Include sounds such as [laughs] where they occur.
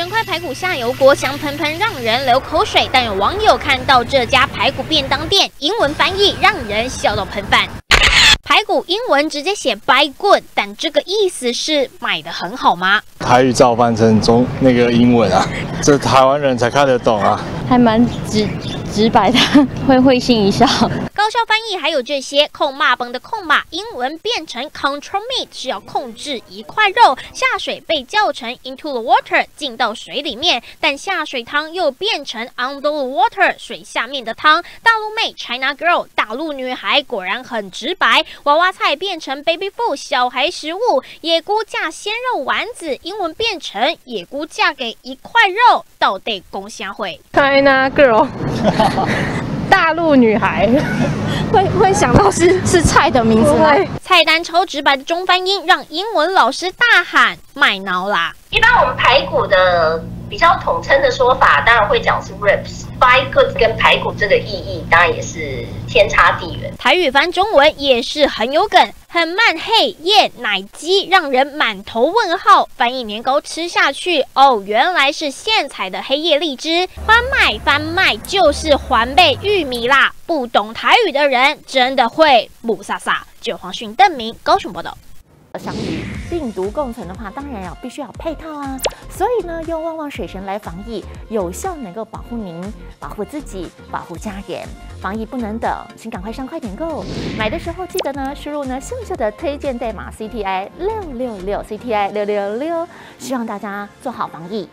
整块排骨下油锅香喷喷，让人流口水。但有网友看到这家排骨便当店，英文翻译让人笑到喷饭。排骨英文直接写 buy good，但这个意思是买的很好吗？台语照翻成中那个英文啊，[laughs] 这台湾人才看得懂啊，还蛮直直白的，[laughs] 会会心一笑。高效翻译还有这些控骂崩的控骂，英文变成 control meat 是要控制一块肉下水被叫成 into the water 进到水里面，但下水汤又变成 under the water 水下面的汤。大陆妹 China girl 大陆女孩果然很直白，娃娃菜变成 baby food 小孩食物，野菇嫁鲜肉丸子，英文变成野菇嫁给一块肉，到底公虾会 China girl。[laughs] 大陆女孩 [laughs] 会会想到是是菜的名字吗？菜单超直白的中翻英让英文老师大喊卖脑啦！一般我们排骨的比较统称的说法，当然会讲是 ribs。buy goods 跟排骨这个意义，当然也是天差地远。台语翻中文也是很有梗，很慢嘿耶奶鸡，让人满头问号。翻译年糕吃下去，哦，原来是现采的黑夜荔枝。翻麦翻麦就是环贝玉米啦。不懂台语的人真的会母萨萨。九黄讯邓明高雄报道。相与病毒共存的话，当然要必须要配套啊。所以呢，用旺旺水神来防疫，有效能够保护您、保护自己、保护家人。防疫不能等，请赶快上快点购。买的时候记得呢，输入呢秀秀的推荐代码 CTI 六六六 CTI 六六六，希望大家做好防疫。